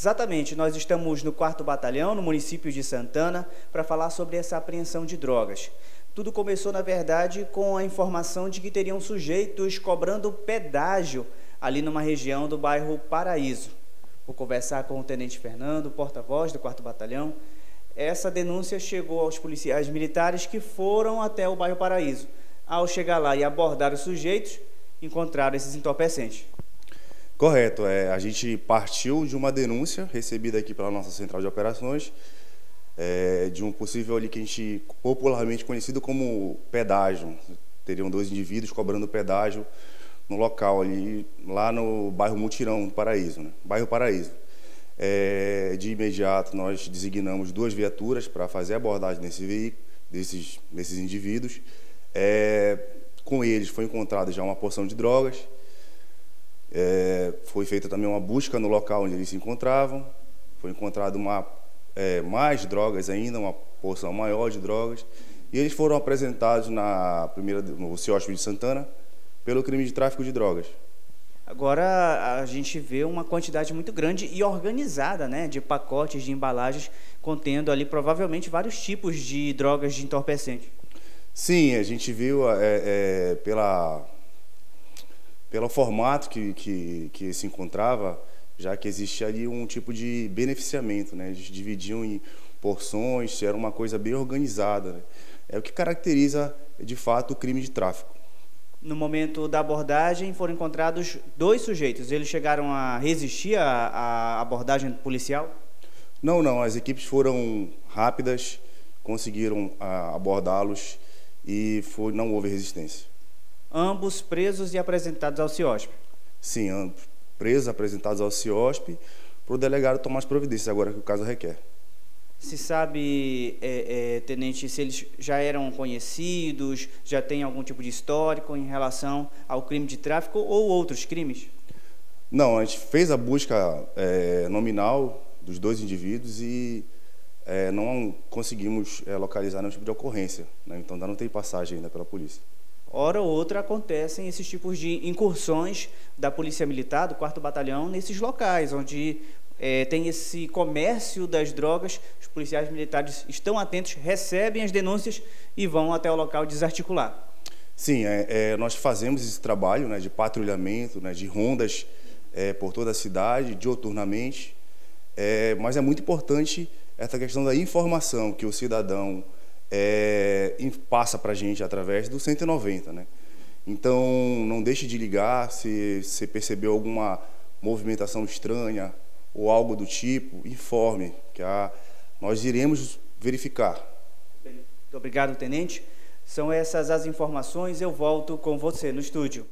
Exatamente, nós estamos no 4 Batalhão, no município de Santana, para falar sobre essa apreensão de drogas. Tudo começou, na verdade, com a informação de que teriam sujeitos cobrando pedágio ali numa região do bairro Paraíso. Vou conversar com o Tenente Fernando, porta-voz do 4 Batalhão. Essa denúncia chegou aos policiais militares que foram até o bairro Paraíso. Ao chegar lá e abordar os sujeitos, encontraram esses entorpecentes. Correto. É, a gente partiu de uma denúncia recebida aqui pela nossa central de operações é, de um possível ali que a gente popularmente conhecido como pedágio. Teriam dois indivíduos cobrando pedágio no local ali, lá no bairro Mutirão, Paraíso, né? bairro Paraíso. É, de imediato nós designamos duas viaturas para fazer abordagem desse veículo, desses, desses indivíduos. É, com eles foi encontrada já uma porção de drogas, é, foi feita também uma busca no local onde eles se encontravam. Foi encontrado uma, é, mais drogas ainda, uma porção maior de drogas. E eles foram apresentados na primeira, no CIOSP de Santana pelo crime de tráfico de drogas. Agora a gente vê uma quantidade muito grande e organizada né, de pacotes de embalagens contendo ali provavelmente vários tipos de drogas de entorpecente. Sim, a gente viu é, é, pela pelo formato que, que, que se encontrava, já que existia ali um tipo de beneficiamento, né? Eles dividiam em porções, era uma coisa bem organizada. Né? É o que caracteriza, de fato, o crime de tráfico. No momento da abordagem, foram encontrados dois sujeitos. Eles chegaram a resistir à abordagem policial? Não, não. As equipes foram rápidas, conseguiram ah, abordá-los e foi, não houve resistência ambos presos e apresentados ao CIOSP. Sim, ambos presos, apresentados ao CIOSP, para o delegado tomar as providências, agora que o caso requer. Se sabe, é, é, tenente, se eles já eram conhecidos, já tem algum tipo de histórico em relação ao crime de tráfico ou outros crimes? Não, a gente fez a busca é, nominal dos dois indivíduos e é, não conseguimos é, localizar nenhum tipo de ocorrência. Né? Então ainda não tem passagem ainda pela polícia hora ou outra acontecem esses tipos de incursões da Polícia Militar, do 4 Batalhão, nesses locais, onde é, tem esse comércio das drogas, os policiais militares estão atentos, recebem as denúncias e vão até o local desarticular. Sim, é, é, nós fazemos esse trabalho né, de patrulhamento, né, de rondas é, por toda a cidade, dioturnamente, é, mas é muito importante essa questão da informação que o cidadão é, passa para a gente através do 190. Né? Então, não deixe de ligar se você percebeu alguma movimentação estranha ou algo do tipo, informe, que a, nós iremos verificar. Muito obrigado, tenente. São essas as informações. Eu volto com você no estúdio.